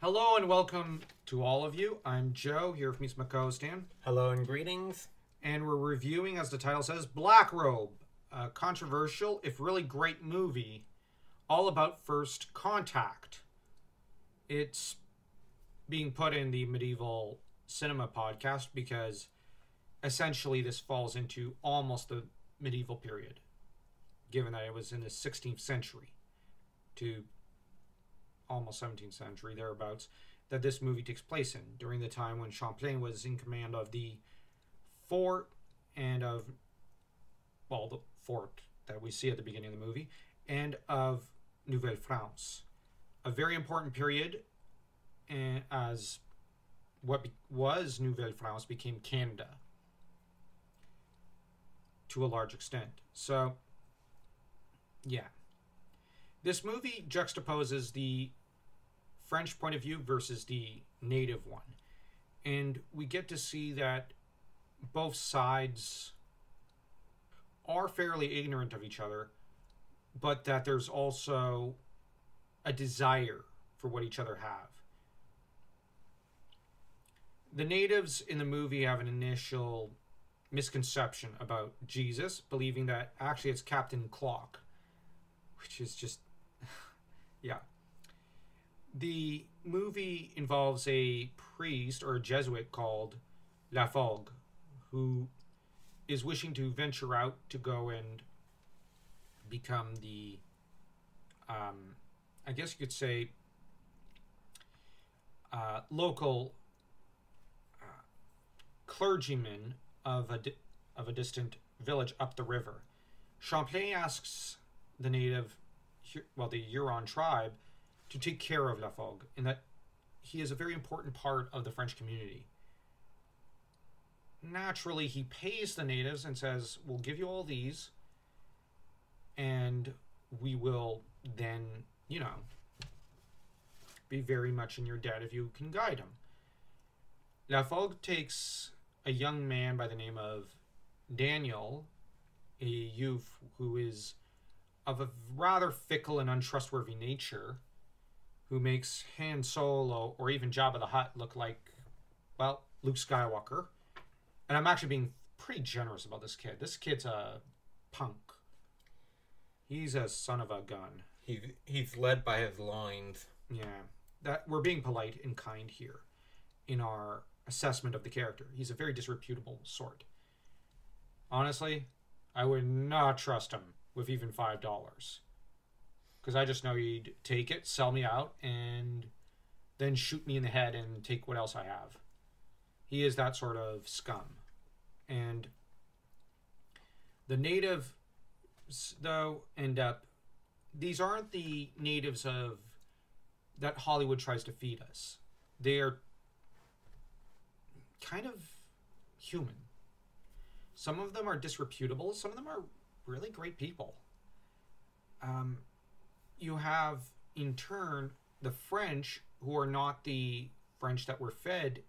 Hello and welcome to all of you. I'm Joe here with me, my co-Stan, Hello and greetings. and we're reviewing, as the title says, Black Robe, a controversial, if really great movie, all about first contact. It's being put in the medieval cinema podcast because essentially this falls into almost the medieval period, given that it was in the 16th century to almost 17th century thereabouts that this movie takes place in during the time when Champlain was in command of the fort and of well the fort that we see at the beginning of the movie and of Nouvelle France. A very important period eh, as what was Nouvelle France became Canada to a large extent. So yeah. This movie juxtaposes the French point of view versus the native one. And we get to see that both sides are fairly ignorant of each other, but that there's also a desire for what each other have. The natives in the movie have an initial misconception about Jesus, believing that actually it's Captain Clock, which is just, yeah the movie involves a priest or a Jesuit called Laforgue, who is wishing to venture out to go and become the, um, I guess you could say, uh, local uh, clergyman of a of a distant village up the river. Champlain asks the native, well, the Huron tribe to take care of Laforgue, and that he is a very important part of the French community. Naturally, he pays the natives and says, We'll give you all these, and we will then, you know, be very much in your debt if you can guide him. Laforgue takes a young man by the name of Daniel, a youth who is of a rather fickle and untrustworthy nature who makes Han Solo or even Jabba the Hutt look like, well, Luke Skywalker. And I'm actually being pretty generous about this kid. This kid's a punk. He's a son of a gun. He he's led by his loins. Yeah, that we're being polite and kind here in our assessment of the character. He's a very disreputable sort. Honestly, I would not trust him with even five dollars because I just know he'd take it, sell me out, and then shoot me in the head and take what else I have. He is that sort of scum. And the native, though, end up. These aren't the natives of that Hollywood tries to feed us. They are kind of human. Some of them are disreputable. Some of them are really great people. Um, you have in turn the French who are not the French that were fed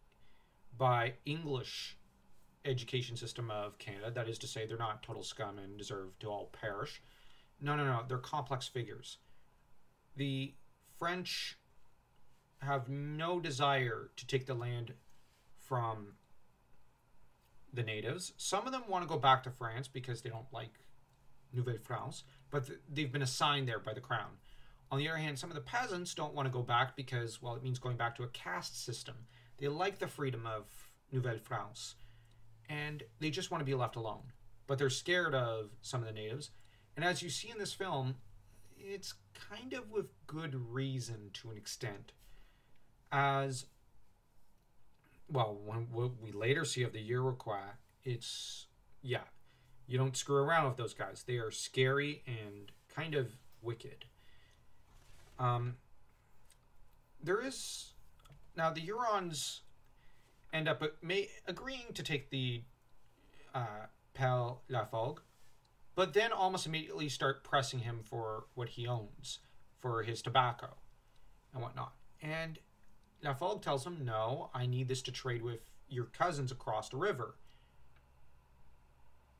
by English education system of Canada. That is to say, they're not total scum and deserve to all perish. No, no, no. They're complex figures. The French have no desire to take the land from the natives. Some of them want to go back to France because they don't like Nouvelle France, but they've been assigned there by the crown. On the other hand, some of the peasants don't want to go back because, well, it means going back to a caste system. They like the freedom of Nouvelle France, and they just want to be left alone. But they're scared of some of the natives. And as you see in this film, it's kind of with good reason to an extent. As, well, when we later see of the Iroquois, it's, yeah, you don't screw around with those guys. They are scary and kind of wicked. Um, there is now the Hurons end up may, agreeing to take the uh, Pal Laforgue, but then almost immediately start pressing him for what he owns, for his tobacco and whatnot. And Laforgue tells him, "No, I need this to trade with your cousins across the river."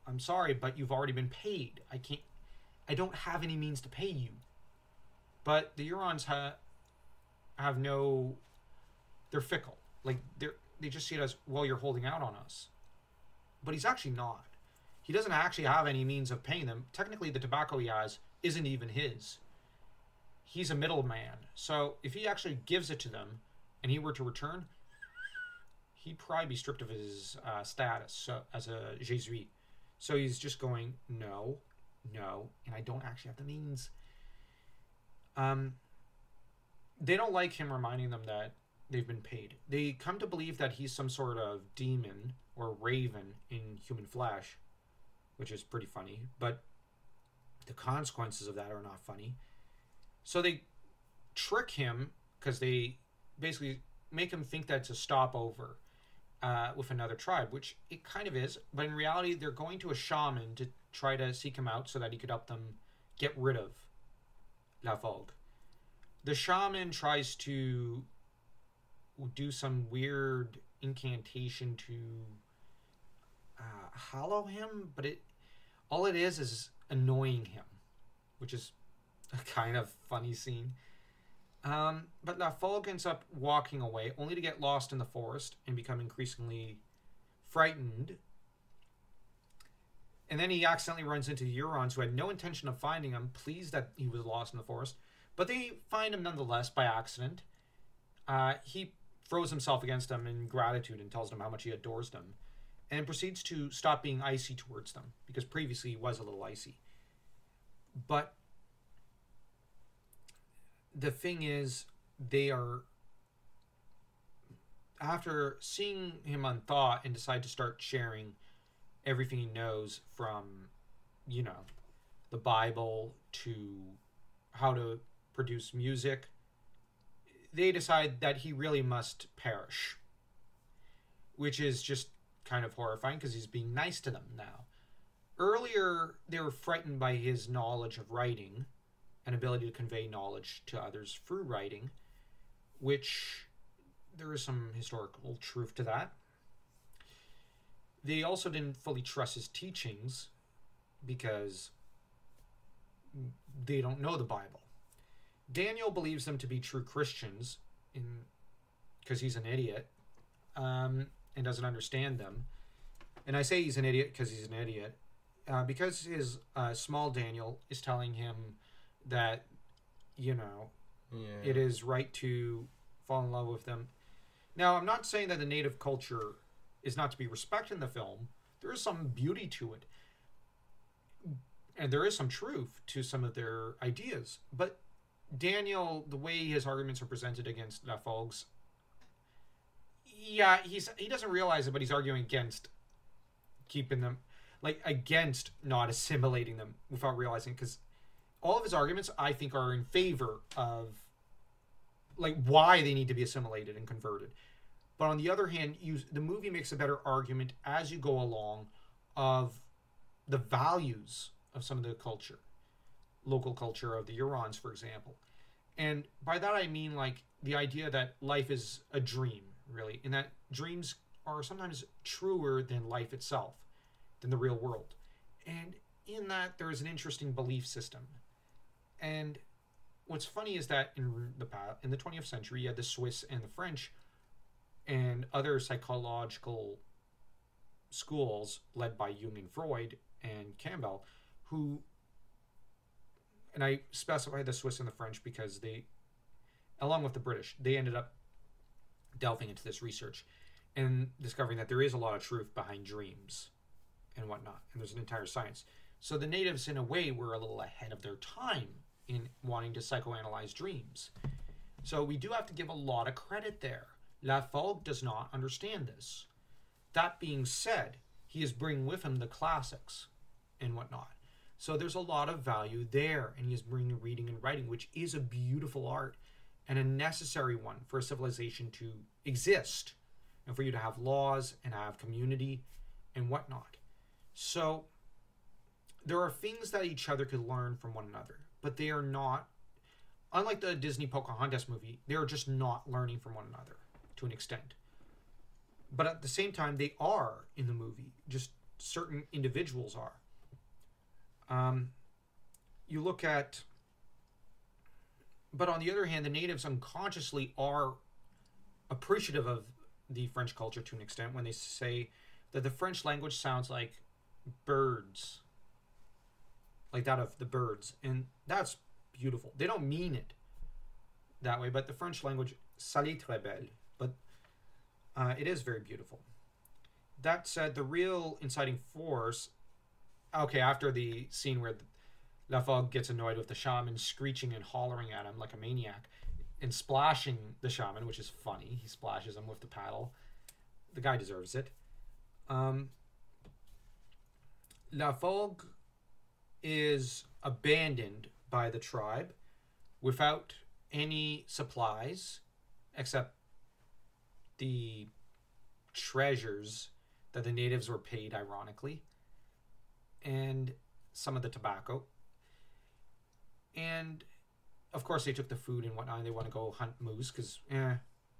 I'm sorry, but you've already been paid. I can't. I don't have any means to pay you. But the Hurons ha- have no they're fickle. Like they're they just see it as well. You're holding out on us, but he's actually not. He doesn't actually have any means of paying them. Technically, the tobacco he has isn't even his. He's a middleman. So if he actually gives it to them, and he were to return, he'd probably be stripped of his uh, status so, as a Jesuit. So he's just going no, no, and I don't actually have the means. Um, they don't like him reminding them that they've been paid. They come to believe that he's some sort of demon or raven in human flesh, which is pretty funny, but the consequences of that are not funny. So they trick him because they basically make him think that it's a stopover uh, with another tribe, which it kind of is, but in reality, they're going to a shaman to try to seek him out so that he could help them get rid of Laforgue. The shaman tries to do some weird incantation to uh, hollow him, but it all it is is annoying him, which is a kind of funny scene. Um, but Laforgue ends up walking away, only to get lost in the forest and become increasingly frightened. And then he accidentally runs into Hurons who had no intention of finding him, pleased that he was lost in the forest. But they find him nonetheless by accident. Uh, he throws himself against them in gratitude and tells them how much he adores them, and proceeds to stop being icy towards them because previously he was a little icy. But the thing is, they are after seeing him on thought and decide to start sharing everything he knows from, you know, the Bible to how to produce music, they decide that he really must perish. Which is just kind of horrifying because he's being nice to them now. Earlier, they were frightened by his knowledge of writing and ability to convey knowledge to others through writing, which there is some historical truth to that. They also didn't fully trust his teachings because they don't know the Bible. Daniel believes them to be true Christians because he's an idiot um, and doesn't understand them. And I say he's an idiot because he's an idiot uh, because his uh, small Daniel is telling him that you know Yeah. it is right to fall in love with them. Now, I'm not saying that the native culture is not to be respected in the film. There is some beauty to it. And there is some truth to some of their ideas. But Daniel, the way his arguments are presented against Laforgue's, yeah, he's he doesn't realize it, but he's arguing against keeping them like against not assimilating them without realizing because all of his arguments I think are in favor of like why they need to be assimilated and converted. But on the other hand, you the movie makes a better argument as you go along of the values of some of the culture, local culture of the Hurons, for example. And by that I mean like the idea that life is a dream, really, and that dreams are sometimes truer than life itself, than the real world. And in that there is an interesting belief system. And what's funny is that in the pa- in the 20th century, you had the Swiss and the French, and other psychological schools led by Jung and Freud and Campbell, who, and I specify the Swiss and the French because they, along with the British, they ended up delving into this research and discovering that there is a lot of truth behind dreams and whatnot, and there's an entire science. So the natives, in a way, were a little ahead of their time in wanting to psychoanalyze dreams. So we do have to give a lot of credit there. Laforgue does not understand this. That being said, he is bringing with him the classics and whatnot. So there's a lot of value there, and he is bringing reading and writing, which is a beautiful art and a necessary one for a civilization to exist and for you to have laws and have community and whatnot. So there are things that each other could learn from one another, but they are not, unlike the Disney Pocahontas movie, they are just not learning from one another to an extent. But at the same time, they are in the movie, just certain individuals are. Um, you look at, but on the other hand, the natives unconsciously are appreciative of the French culture to an extent when they say that the French language sounds like birds, like that of the birds, and that's beautiful. They don't mean it that way, but the French language, salut très belle, but uh, it is very beautiful. That said, the real inciting force, okay, after the scene where Laforgue gets annoyed with the shaman screeching and hollering at him like a maniac and splashing the shaman, which is funny. He splashes him with the paddle. The guy deserves it. Um, Laforgue is abandoned by the tribe without any supplies except the treasures that the natives were paid, ironically, and some of the tobacco. And of course, they took the food and whatnot. And they want to go hunt moose because, eh,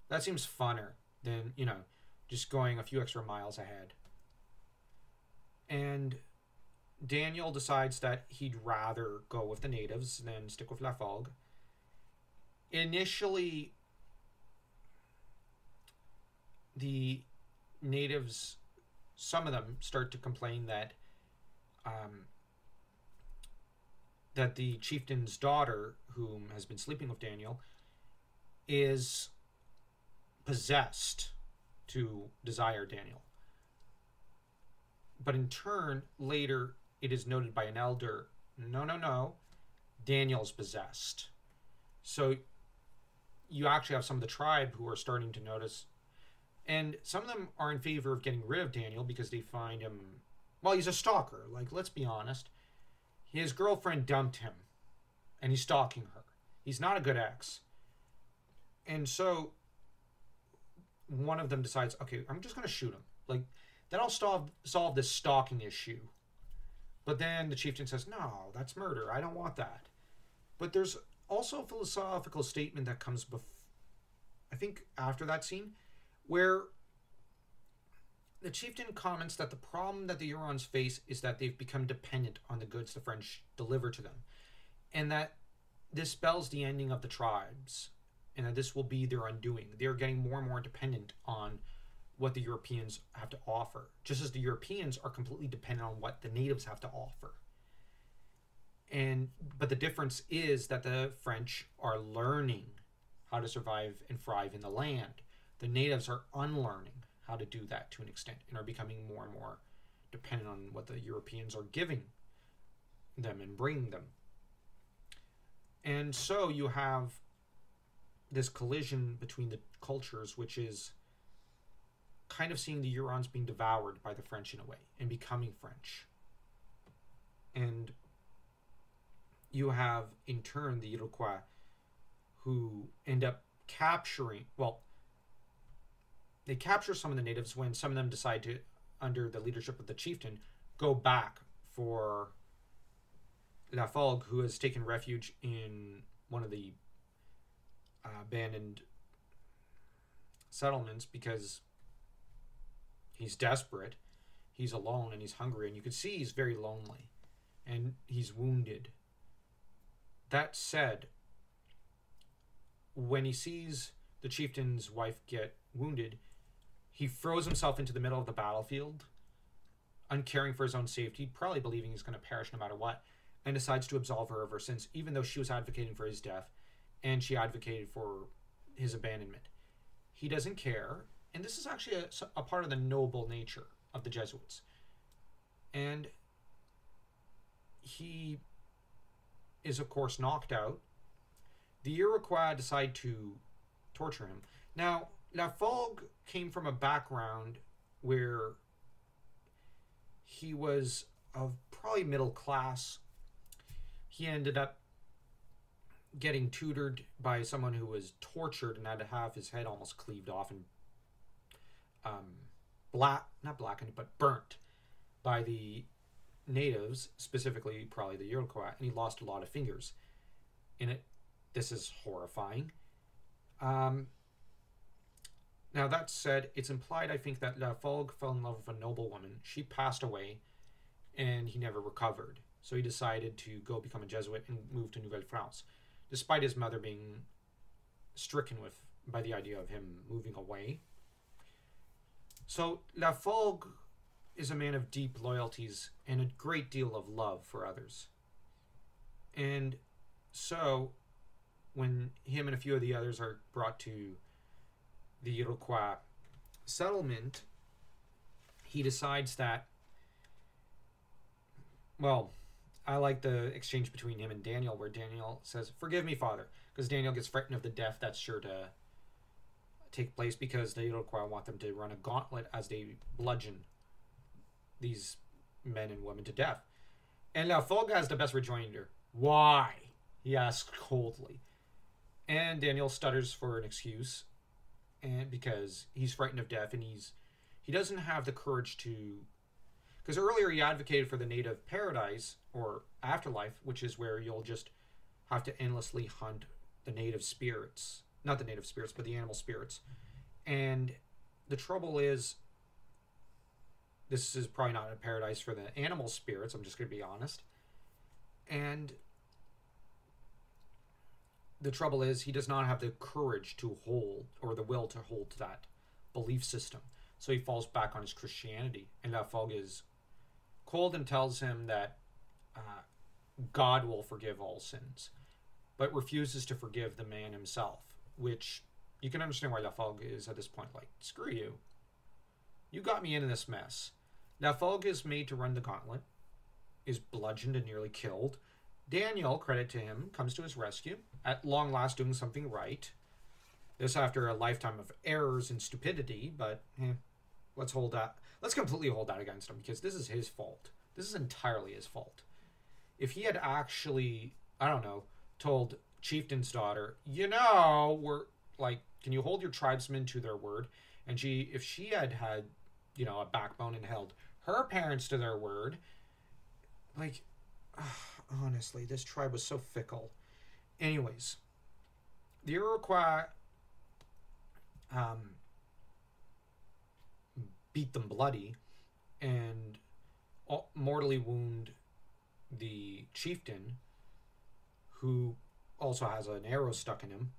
that seems funner than, you know, just going a few extra miles ahead. And Daniel decides that he'd rather go with the natives than stick with Laforgue. Initially, the natives, some of them start to complain that um, that the chieftain's daughter, whom has been sleeping with Daniel, is possessed to desire Daniel. But in turn, later it is noted by an elder no, no, no, Daniel's possessed. So you actually have some of the tribe who are starting to notice. And some of them are in favor of getting rid of Daniel because they find him, well, he's a stalker. Like, let's be honest. His girlfriend dumped him and he's stalking her. He's not a good ex. And so one of them decides, okay, I'm just going to shoot him. Like, that'll solve, solve this stalking issue. But then the chieftain says, no, that's murder. I don't want that. But there's also a philosophical statement that comes before, I think, after that scene, where the chieftain comments that the problem that the Hurons face is that they've become dependent on the goods the French deliver to them, and that this spells the ending of the tribes, and that this will be their undoing. They're getting more and more dependent on what the Europeans have to offer, just as the Europeans are completely dependent on what the natives have to offer. And but the difference is that the French are learning how to survive and thrive in the land. The natives are unlearning how to do that to an extent and are becoming more and more dependent on what the Europeans are giving them and bringing them. And so you have this collision between the cultures, which is kind of seeing the Hurons being devoured by the French in a way and becoming French. And you have, in turn, the Iroquois who end up capturing, well, they capture some of the natives when some of them decide to, under the leadership of the chieftain, go back for Laforgue, who has taken refuge in one of the uh, abandoned settlements because he's desperate, he's alone, and he's hungry, and you can see he's very lonely, and he's wounded. That said, when he sees the chieftain's wife get wounded, he throws himself into the middle of the battlefield, uncaring for his own safety, probably believing he's going to perish no matter what, and decides to absolve her of her sins, even though she was advocating for his death and she advocated for his abandonment. He doesn't care, and this is actually a, a part of the noble nature of the Jesuits. And he is, of course, knocked out. The Iroquois decide to torture him. Now, Laforgue came from a background where he was of probably middle class. He ended up getting tutored by someone who was tortured and had to have his head almost cleaved off and um, black, not blackened, but burnt by the natives, specifically probably the Iroquois, and he lost a lot of fingers. In it, this is horrifying. Um, now that said, it's implied I think that Laforgue fell in love with a noble woman. She passed away, and he never recovered. So he decided to go become a Jesuit and move to Nouvelle France, despite his mother being stricken with by the idea of him moving away. So Laforgue is a man of deep loyalties and a great deal of love for others. And so when him and a few of the others are brought to the Iroquois settlement, he decides that well, I like the exchange between him and Daniel, where Daniel says, Forgive me, Father, because Daniel gets frightened of the death that's sure to take place because Iroquois want them to run a gauntlet as they bludgeon these men and women to death. And Laforgue has the best rejoinder. Why? He asks coldly. And Daniel stutters for an excuse, and because he's frightened of death and he's he doesn't have the courage to because earlier he advocated for the native paradise or afterlife, which is where you'll just have to endlessly hunt the native spirits. Not the native spirits, but the animal spirits. And the trouble is, this is probably not a paradise for the animal spirits, I'm just going to be honest. And the trouble is, he does not have the courage to hold or the will to hold that belief system. So he falls back on his Christianity. And Laforgue is cold and tells him that uh, God will forgive all sins, but refuses to forgive the man himself, which you can understand why Laforgue is at this point like, screw you. You got me into this mess. Laforgue is made to run the gauntlet, is bludgeoned and nearly killed. Daniel, credit to him, comes to his rescue, at long last doing something right. This after a lifetime of errors and stupidity, but eh, let's hold that let's completely hold that against him because this is his fault. This is entirely his fault. If he had actually, I don't know, told Chieftain's daughter, you know, we're like, can you hold your tribesmen to their word? And she, if she had had, you know, a backbone and held her parents to their word, like, honestly, this tribe was so fickle. Anyways, the Iroquois um, beat them bloody and mortally wound the chieftain who also has an arrow stuck in him.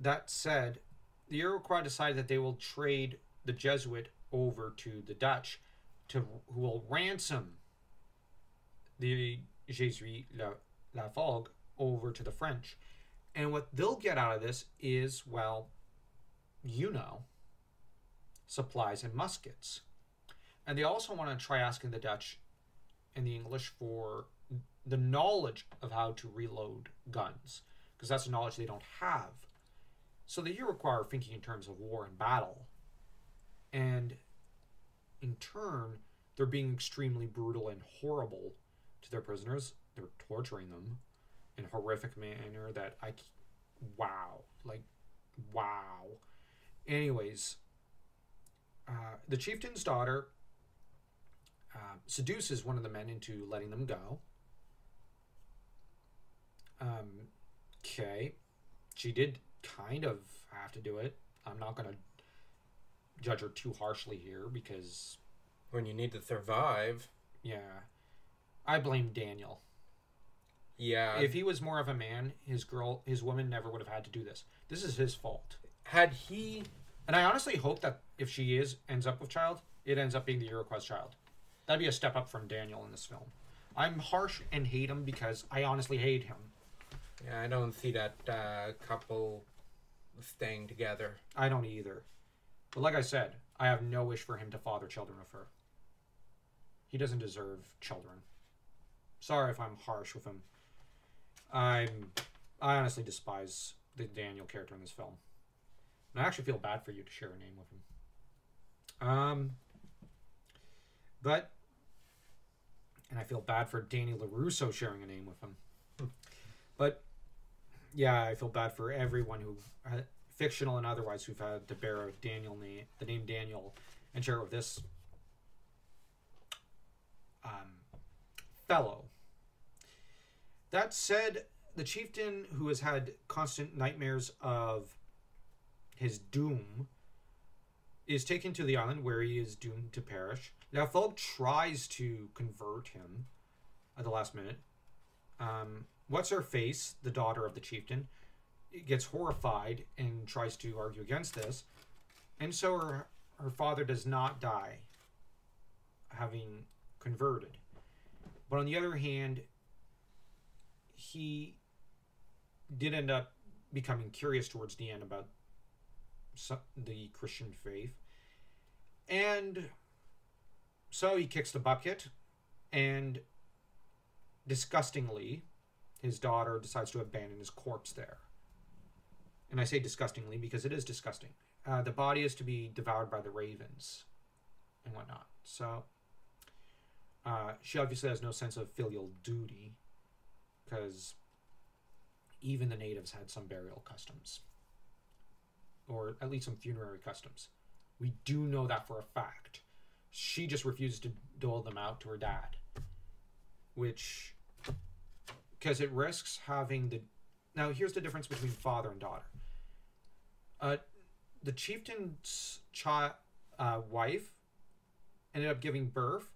That said, the Iroquois decided that they will trade the Jesuit over to the Dutch to who will ransom the Jesuit La, Laforgue over to the French. And what they'll get out of this is, well, you know, supplies and muskets. And they also want to try asking the Dutch and the English for the knowledge of how to reload guns, because that's a knowledge they don't have. So they require thinking in terms of war and battle. And in turn, they're being extremely brutal and horrible to their prisoners. They're torturing them in a horrific manner that I, wow, like, wow. Anyways, uh, the chieftain's daughter uh, seduces one of the men into letting them go. Um, okay, she did kind of have to do it. I'm not going to judge her too harshly here because when you need to survive, yeah, I blame Daniel. Yeah, if he was more of a man, his girl, his woman never would have had to do this. This is his fault. Had he and I honestly hope that if she is ends up with child, it ends up being the Iroquois child. That'd be a step up from Daniel in this film. I'm harsh and hate him because I honestly hate him. Yeah, I don't see that uh, couple staying together. I don't either. But like I said, I have no wish for him to father children with her. He doesn't deserve children. Sorry if I'm harsh with him. I'm I honestly despise the Daniel character in this film. And I actually feel bad for you to share a name with him. Um, but, and I feel bad for Danny LaRusso sharing a name with him. But, yeah, I feel bad for everyone who, uh, fictional and otherwise, who've had to bear Daniel name, the name Daniel, and share it with this um, fellow. That said, the chieftain who has had constant nightmares of his doom, is taken to the island where he is doomed to perish. Now, Folgue tries to convert him at the last minute. Um, what's her face, the daughter of the chieftain, gets horrified and tries to argue against this. And so her, her father does not die, having converted. But on the other hand, he did end up becoming curious towards the end about the Christian faith. And so he kicks the bucket, and disgustingly, his daughter decides to abandon his corpse there. And I say disgustingly because it is disgusting. Uh, the body is to be devoured by the ravens and whatnot. So uh, she obviously has no sense of filial duty because even the natives had some burial customs, or at least some funerary customs. We do know that for a fact. She just refuses to dole them out to her dad, which, because it risks having the. Now, here's the difference between father and daughter. Uh, the chieftain's child, uh, wife ended up giving birth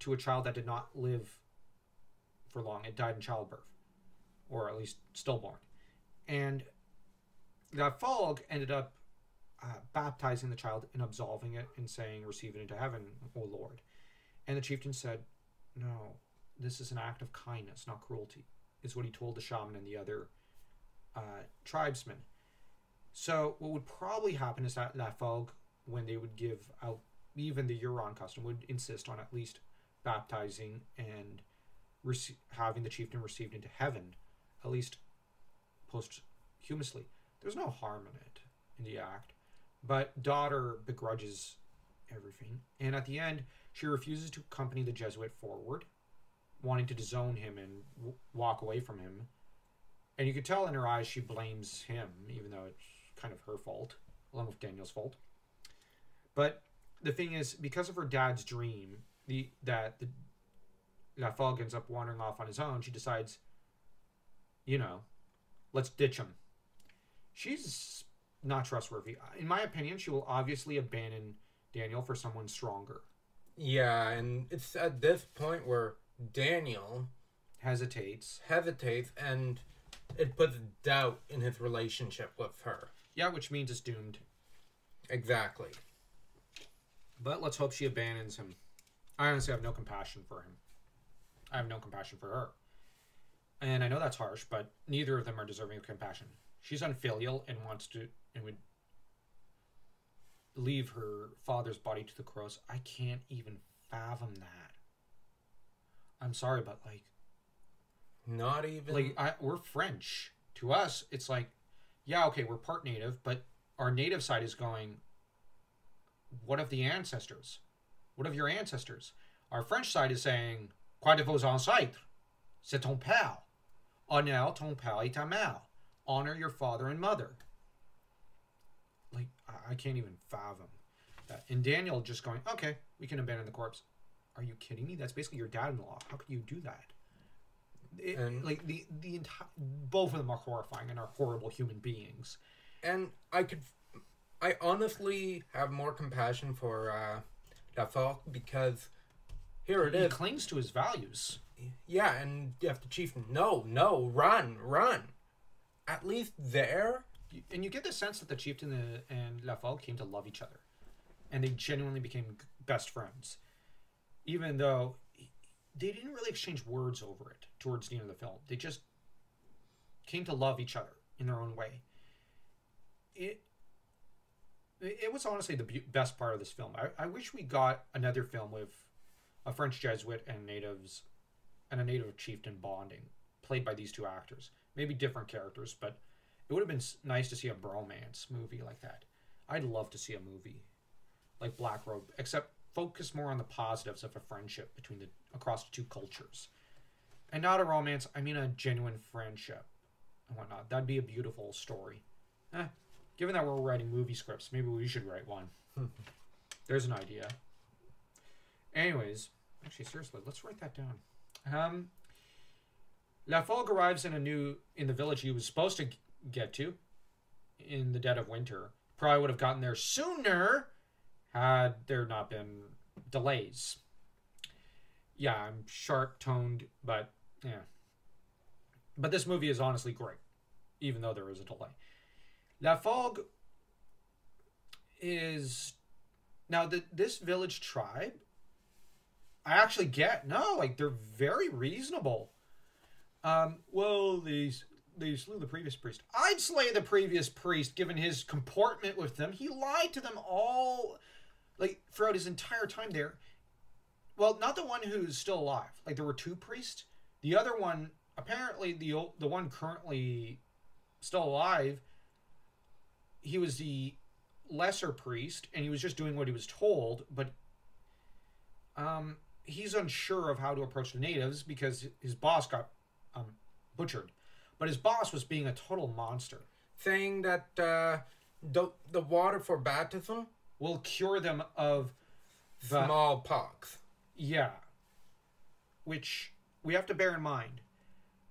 to a child that did not live for long. It died in childbirth, or at least stillborn. And that Fogg ended up uh, baptizing the child and absolving it and saying, Receive it into heaven, O Lord. And the chieftain said, No, this is an act of kindness, not cruelty, is what he told the shaman and the other uh, tribesmen. So, what would probably happen is that Laforgue, when they would give out, even the Huron custom, would insist on at least baptizing and having the chieftain received into heaven, at least posthumously. There's no harm in it, in the act. But daughter begrudges everything. And at the end, she refuses to accompany the Jesuit forward, wanting to disown him and w- walk away from him. And you could tell in her eyes she blames him, even though it's kind of her fault, along with Daniel's fault. But the thing is, because of her dad's dream, the that the Laforgue ends up wandering off on his own, she decides, you know, let's ditch him. She's not trustworthy. In my opinion, she will obviously abandon Daniel for someone stronger. Yeah, and it's at this point where Daniel Hesitates. hesitates and it puts doubt in his relationship with her. Yeah, which means it's doomed. Exactly. But let's hope she abandons him. I honestly have no compassion for him. I have no compassion for her. And I know that's harsh, but neither of them are deserving of compassion. She's unfilial and wants to and would leave her father's body to the crows. I can't even fathom that. I'm sorry, but like Not even like I, we're French. To us, it's like, yeah, okay, we're part native, but our native side is going. What of the ancestors? What of your ancestors? Our French side is saying, quoi de vos ancêtres? C'est ton père. Honor ton père et ta mère. Honor your father and mother. Like I, I can't even fathom that. And Daniel just going, okay, we can abandon the corpse. Are you kidding me? That's basically your dad-in-law. How could you do that? It, And- like the the entire both of them are horrifying and are horrible human beings. and I could I honestly have more compassion for uh Laforgue because here it He is. clings to his values. Yeah, and you have the chief no, no, run, run. At least there And you get the sense that the chieftain and, and Laforgue came to love each other, and they genuinely became best friends, even though they didn't really exchange words over it towards the end of the film. They just came to love each other in their own way. It it was honestly the best part of this film. I, I wish we got another film with a French Jesuit and natives and a native chieftain bonding, played by these two actors. Maybe different characters, but it would have been nice to see a bromance movie like that. I'd love to see a movie like Black Robe, except focus more on the positives of a friendship between the across the two cultures, and not a romance. I mean a genuine friendship and whatnot. That'd be a beautiful story. Eh, given that we're writing movie scripts, maybe we should write one. There's an idea. Anyways, actually, seriously, let's write that down. Um, Laforgue arrives in a new in the village he was supposed to get to in the dead of winter. Probably would have gotten there sooner had there not been delays. Yeah, I'm sharp toned, but yeah. But this movie is honestly great. even though there is a delay. Laforgue is now the, this village tribe. I actually get no, like they're very reasonable. Um, well, these they slew the previous priest. I'd slay the previous priest, given his comportment with them. He lied to them all, like throughout his entire time there. Well, not the one who's still alive. Like there were two priests. The other one, apparently, the o- the one currently still alive. He was the lesser priest, and he was just doing what he was told. But um, he's unsure of how to approach the natives because his boss got um, butchered. But his boss was being a total monster. Saying that uh, the the water for baptism, Will cure them of the smallpox. Yeah. Which we have to bear in mind.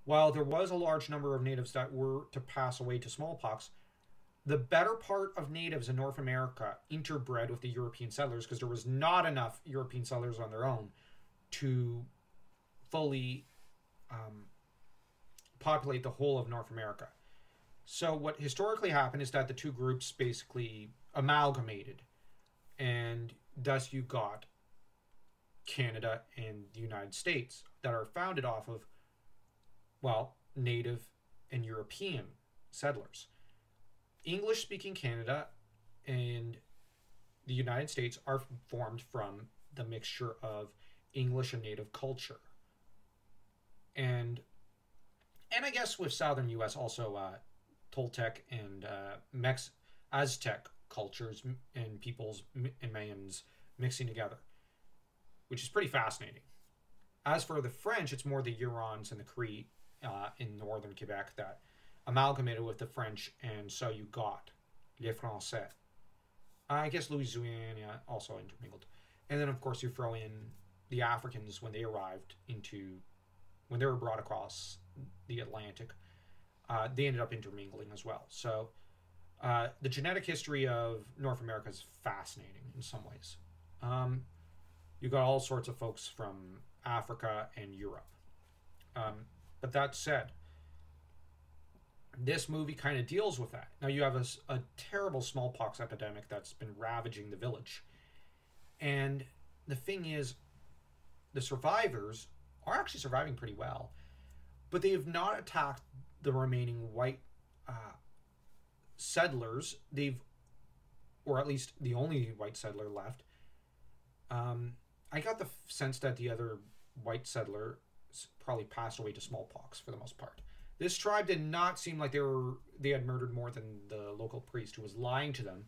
While there was a large number of natives that were to pass away to smallpox, the better part of natives in North America interbred with the European settlers because there was not enough European settlers on their own to fully um, populate the whole of North America. So, what historically happened is that the two groups basically amalgamated, and thus you got Canada and the United States that are founded off of, well, native and European settlers. English speaking Canada and the United States are formed from the mixture of English and native culture. And and I guess with southern US also uh, Toltec and uh, Mex Aztec cultures and peoples and Mayans mixing together which is pretty fascinating. As for the French, it's more the Hurons and the Cree uh, in northern Quebec that amalgamated with the French, and so you got les Français. I guess Louisiana also intermingled. And then, of course, you throw in the Africans when they arrived into, when they were brought across the Atlantic. Uh, they ended up intermingling as well. So uh, the genetic history of North America is fascinating in some ways. Um, you got all sorts of folks from Africa and Europe. Um, but that said, this movie kind of deals with that. Now you have a terrible smallpox epidemic that's been ravaging the village, and the thing is, the survivors are actually surviving pretty well, but they have not attacked the remaining white uh, settlers. They've, or at least the only white settler left. Um, I got the sense that the other white settler probably passed away to smallpox for the most part. This tribe did not seem like they were they had murdered more than the local priest who was lying to them,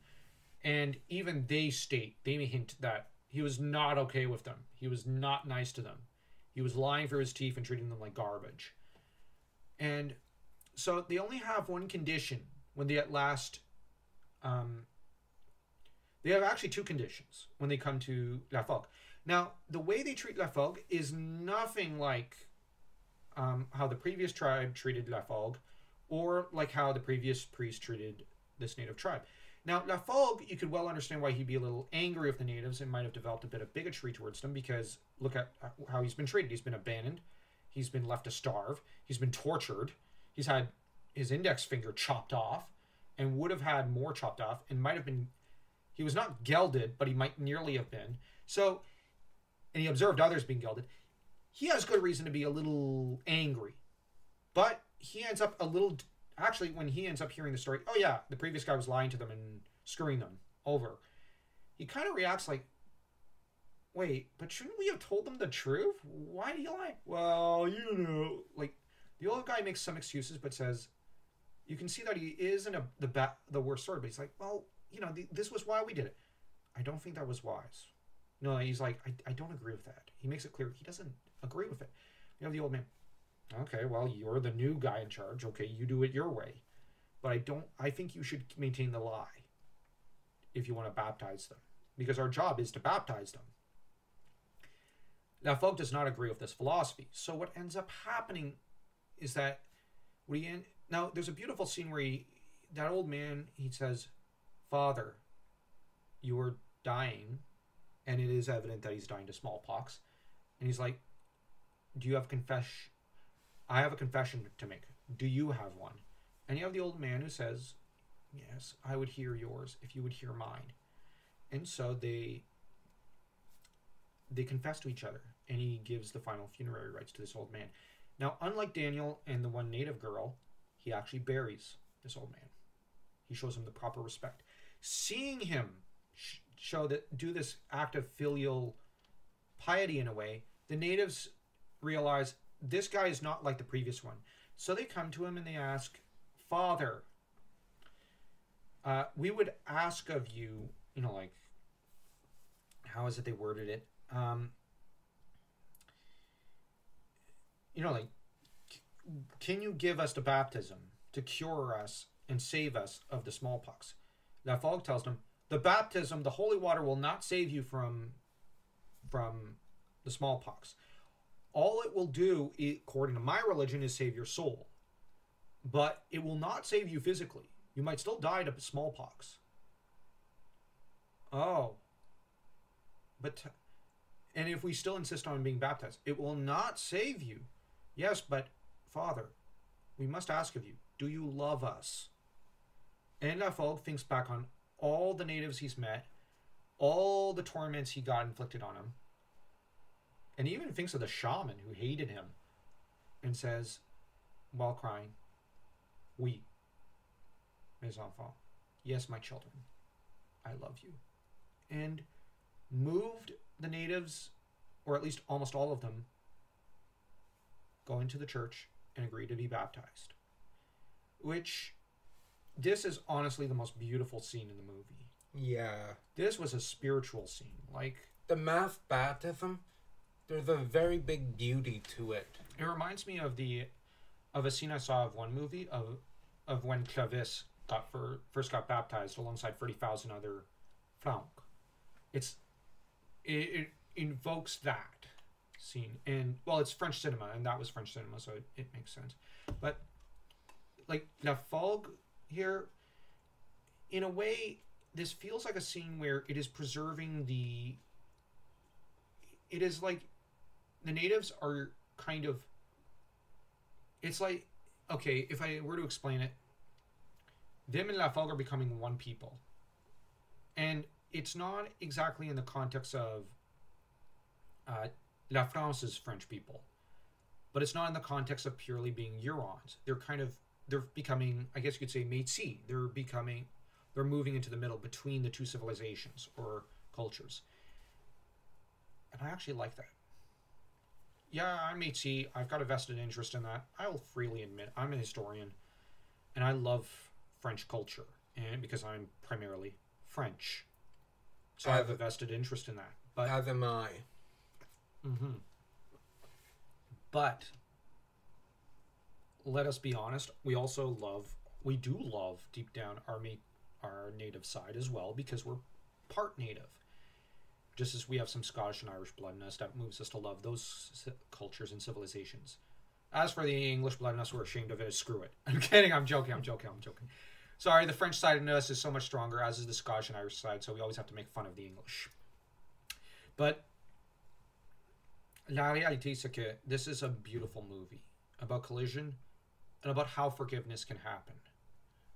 and even they state they may hint that he was not okay with them. He was not nice to them. He was lying through his teeth and treating them like garbage. And so they only have one condition when they at last um, they have actually two conditions when they come to Laforgue. Now, the way they treat Laforgue is nothing like um, how the previous tribe treated Laforgue or like how the previous priest treated this native tribe. Now, Laforgue, you could well understand why he'd be a little angry with the natives and might have developed a bit of bigotry towards them because look at how he's been treated. He's been abandoned, he's been left to starve, he's been tortured, he's had his index finger chopped off and would have had more chopped off and might have been he was not gelded, but he might nearly have been. So, and he observed others being gelded. He has good reason to be a little angry. But he ends up a little. Actually, when he ends up hearing the story, oh yeah, the previous guy was lying to them and screwing them over. He kind of reacts like, wait, but shouldn't we have told them the truth? Why do you lie? Well, you know, like the old guy makes some excuses, but says, you can see that he isn't a, the ba- the worst sort. But he's like, well, you know, this was why we did it. I don't think that was wise. No, he's like, I, I don't agree with that. He makes it clear he doesn't agree with it. You have the old man. Okay, well, you're the new guy in charge. Okay, you do it your way. But I don't, I think you should maintain the lie if you want to baptize them. Because our job is to baptize them. Now, Folk does not agree with this philosophy. So what ends up happening is that now there's a beautiful scene where he, that old man he says, "Father, you are dying," and it is evident that he's dying to smallpox, and he's like, "Do you have confession? I have a confession to make. Do you have one?" And you have the old man who says, Yes, I would hear yours if you would hear mine. And so they they confess to each other, and he gives the final funerary rites to this old man. Now, unlike Daniel and the one native girl, he actually buries this old man. He shows him the proper respect. Seeing him sh- show that do this act of filial piety in a way, the natives realize this guy is not like the previous one. So they come to him and they ask, Father, uh, we would ask of you, you know, like, how is it they worded it? Um, you know, like, can you give us the baptism to cure us and save us of the smallpox? Laforgue tells them, the baptism, the holy water, will not save you from from the smallpox. All it will do, according to my religion, is save your soul, but it will not save you physically. You might still die to smallpox. Oh, but and if we still insist on being baptized, it will not save you. Yes, but Father, we must ask of you, do you love us? And Laforgue thinks back on all the natives he's met, all the torments he got inflicted on him, and he even thinks of the shaman who hated him and says, while crying, Oui, mes enfants, yes, my children, I love you. And moved the natives, or at least almost all of them, go into the church and agree to be baptized. Which, this is honestly the most beautiful scene in the movie. Yeah. This was a spiritual scene. Like, The mass baptism, there's a very big beauty to it. it reminds me of the of a scene I saw of one movie of of when Clovis got for, first got baptized alongside thirty thousand other Franc. It's it, it invokes that scene and well it's French cinema and that was French cinema so it, it makes sense. But like Laforgue here in a way this feels like a scene where it is preserving the it is like the natives are kind of it's like okay if i were to explain it them and Laforgue are becoming one people and it's not exactly in the context of uh, la France is french people but it's not in the context of purely being hurons they're kind of they're becoming i guess you could say métis they're becoming they're moving into the middle between the two civilizations or cultures and i actually like that yeah, I'm HC. I've got a vested interest in that. I will freely admit I'm a historian, and I love French culture, and because I'm primarily French, so I have a vested interest in that. But As am I. hmm but let us be honest. We also love. We do love deep down our our native side as well because we're part native. Just as we have some Scottish and Irish blood in us that moves us to love those cultures and civilizations. As for the English blood in us, we're ashamed of it. Screw it. I'm kidding. I'm joking. I'm joking. I'm joking. Sorry, the French side in us is so much stronger, as is the Scottish and Irish side. So we always have to make fun of the English. But la réalité, c'est que this is a beautiful movie about collision and about how forgiveness can happen,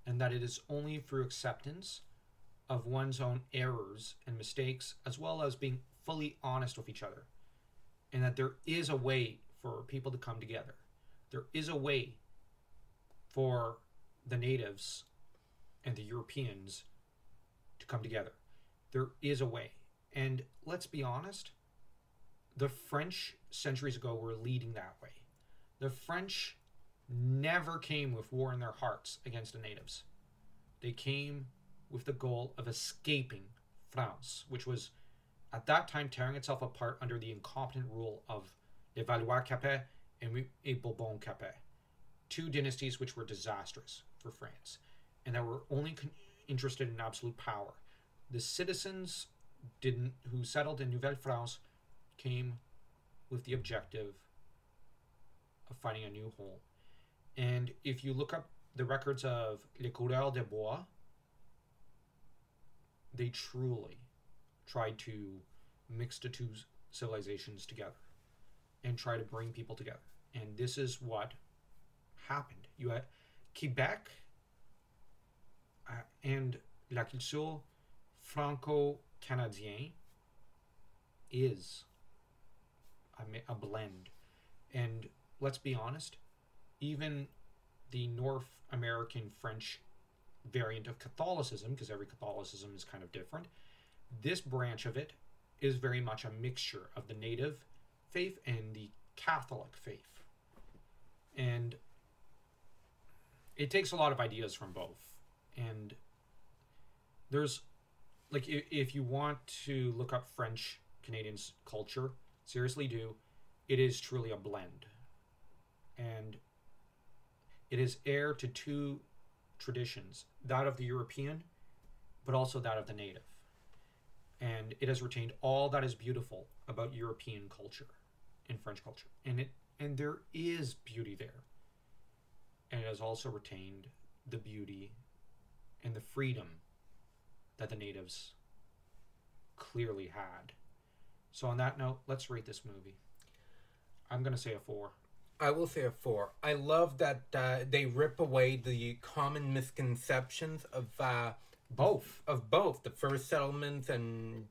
and that it is only through acceptance of one's own errors and mistakes, as well as being fully honest with each other, and that there is a way for people to come together. There is a way for the natives and the Europeans to come together. There is a way. And let's be honest, the French centuries ago were leading that way. The French never came with war in their hearts against the natives. They came with the goal of escaping France, which was at that time tearing itself apart under the incompetent rule of les Valois Capet and Bourbon Capet, two dynasties which were disastrous for France and that were only interested in absolute power. The citizens didn't who settled in Nouvelle France came with the objective of finding a new home. And if you look up the records of Les Coureurs de Bois, they truly tried to mix the two civilizations together and try to bring people together. And this is what happened. You had Quebec uh, and la culture franco-canadienne is a, blend. And let's be honest, even the North American French variant of Catholicism, because every Catholicism is kind of different, this branch of it is very much a mixture of the native faith and the Catholic faith. And it takes a lot of ideas from both. And there's, like, if you want to look up French Canadians culture, seriously do, it is truly a blend. And it is heir to two traditions that of the European, but also that of the native. And it has retained all that is beautiful about European culture and French culture. And it and there is beauty there. And it has also retained the beauty and the freedom that the natives clearly had. So on that note, let's rate this movie. I'm gonna say a four. I will say a four. I love that uh, they rip away the common misconceptions of uh, Both. of both the first settlements and,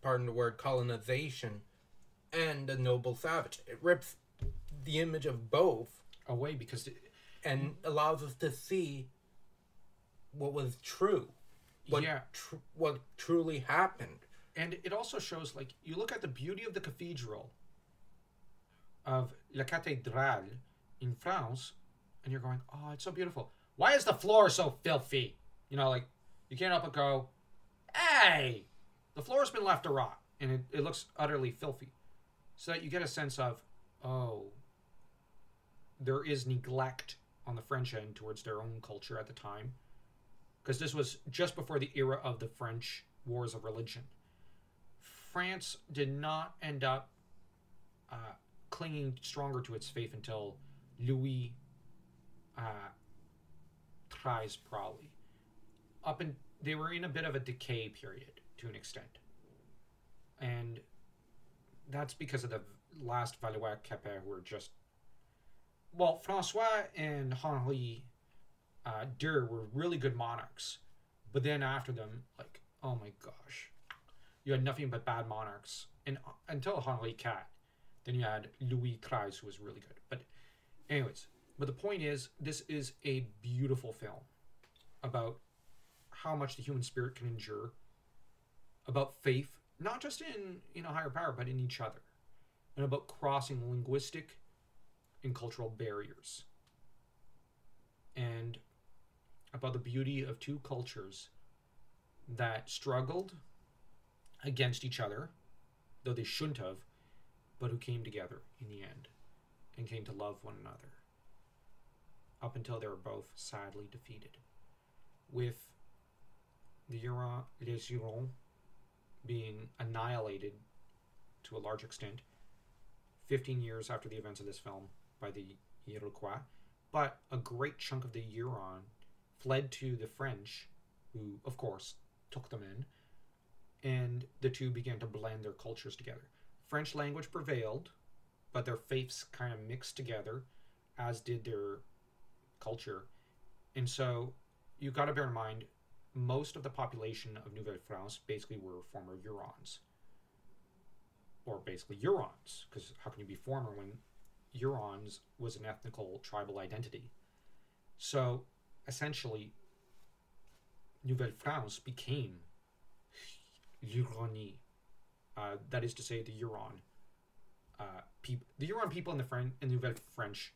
pardon the word, colonization, and the noble savage. It rips the image of both away because it, and allows us to see what was true, what yeah tr- what truly happened. And it also shows like you look at the beauty of the cathedral of La Cathédrale in France and you're going oh it's so beautiful. Why is the floor so filthy? You know like you can't help but go hey the floor's been left to rot and it, it looks utterly filthy. So that you get a sense of oh there is neglect on the french end towards their own culture at the time because this was just before the era of the french wars of religion France did not end up uh, clinging stronger to its faith until Louis uh, tries probably. Up and they were in a bit of a decay period to an extent, and that's because of the last Valois Capet who were just well, Francois and Henri uh, were really good monarchs, but then after them, like oh my gosh, you had nothing but bad monarchs, and uh, until Henri Quatre. then you had Louis XIII, who was really good. But, anyways, but the point is, this is a beautiful film about how much the human spirit can endure, about faith, not just in you know higher power, but in each other, and about crossing linguistic and cultural barriers, and about the beauty of two cultures that struggled against each other, though they shouldn't have, but who came together in the end and came to love one another up until they were both sadly defeated. With the Huron, les Hurons being annihilated to a large extent 15 years after the events of this film by the Iroquois, but a great chunk of the Huron fled to the French, who, of course, took them in and the two began to blend their cultures together. French language prevailed, but their faiths kind of mixed together, as did their culture. And so you got to bear in mind, most of the population of Nouvelle France basically were former Hurons. Or basically Hurons, because how can you be former when Hurons was an ethnical tribal identity? So essentially, Nouvelle France became Huronie. Uh, that is to say, the Huron. Uh, peop- the Huron people and the French and Nouvelle French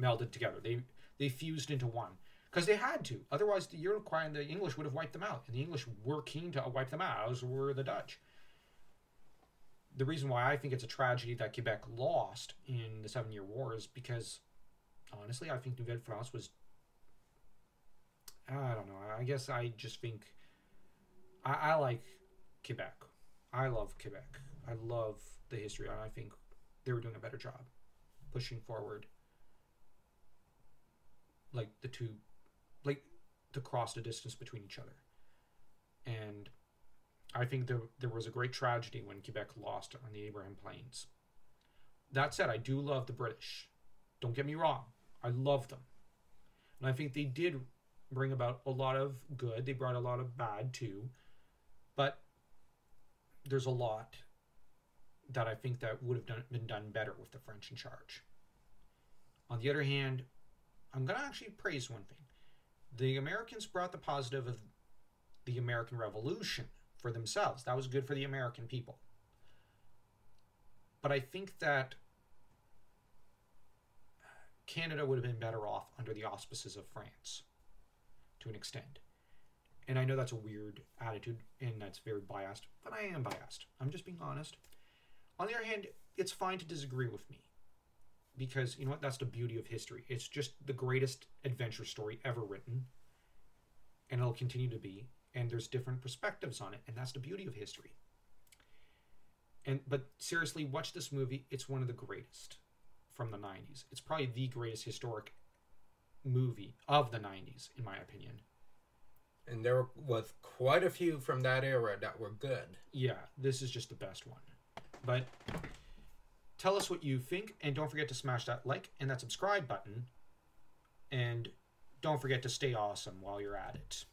melded together. They they fused into one because they had to. Otherwise, the Iroquois and the English would have wiped them out, and the English were keen to wipe them out, as were the Dutch. The reason why I think it's a tragedy that Quebec lost in the Seven Year War is because, honestly, I think Nouvelle France was. I don't know. I guess I just think. I, I like Quebec. I love Quebec. I love the history, and I think they were doing a better job pushing forward, like the two, like to cross the distance between each other. And I think there there was a great tragedy when Quebec lost on the Abraham Plains. That said, I do love the British. Don't get me wrong. I love them. And I think they did bring about a lot of good. They brought a lot of bad too. But there's a lot that I think that would have done, been done better with the French in charge. On the other hand, I'm going to actually praise one thing. The Americans brought the positive of the American Revolution for themselves. That was good for the American people. But I think that Canada would have been better off under the auspices of France to an extent. And I know that's a weird attitude and that's very biased, but I am biased. I'm just being honest. On the other hand, it's fine to disagree with me because you know what? That's the beauty of history. It's just the greatest adventure story ever written, and it'll continue to be. And there's different perspectives on it, and that's the beauty of history. And but seriously, watch this movie. It's one of the greatest from the '90s. It's probably the greatest historic movie of the '90s, in my opinion. And there was quite a few from that era that were good. Yeah, this is just the best one. But tell us what you think, and don't forget to smash that like and that subscribe button. And don't forget to stay awesome while you're at it.